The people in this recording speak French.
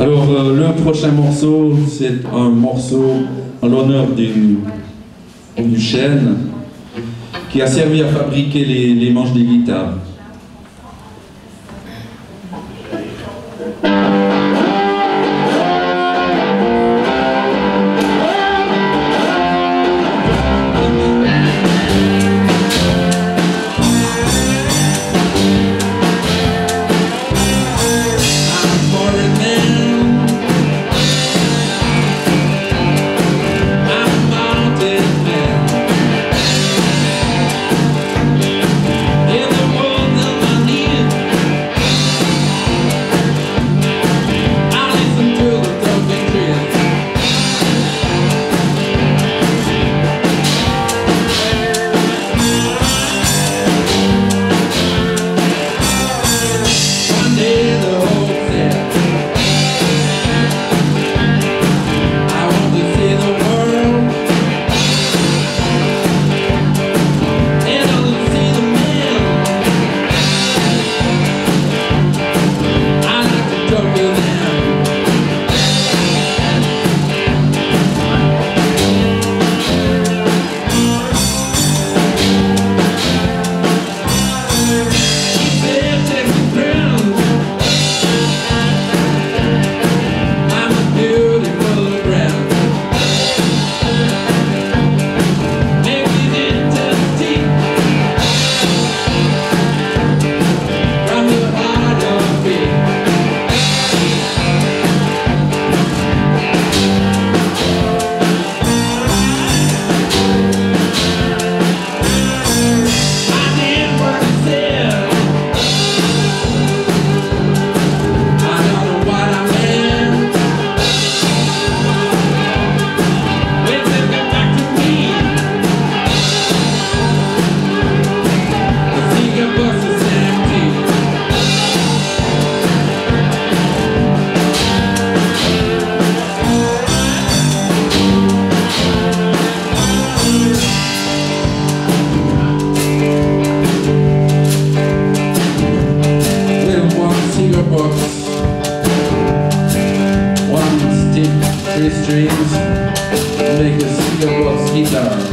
Alors, euh, le prochain morceau, c'est un morceau en l'honneur d'une chêne qui a servi à fabriquer les, les manches des guitares. books. One stick, three strings. Make a single box guitar.